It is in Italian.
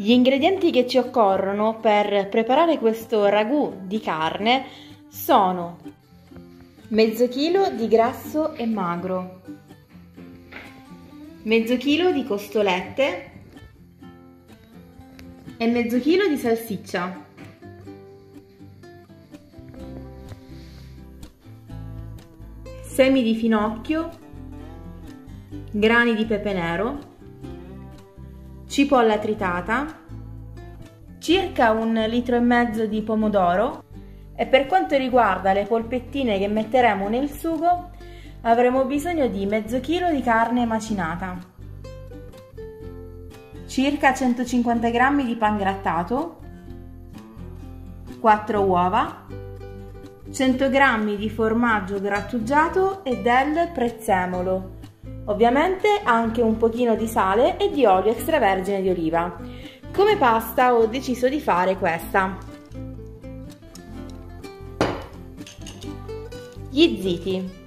Gli ingredienti che ci occorrono per preparare questo ragù di carne sono mezzo chilo di grasso e magro, mezzo chilo di costolette e mezzo chilo di salsiccia. Semi di finocchio, grani di pepe nero, cipolla tritata, circa un litro e mezzo di pomodoro e per quanto riguarda le polpettine che metteremo nel sugo avremo bisogno di mezzo chilo di carne macinata, circa 150 g di pan grattato, 4 uova, 100 g di formaggio grattugiato e del prezzemolo Ovviamente anche un pochino di sale e di olio extravergine di oliva. Come pasta ho deciso di fare questa. Gli ziti.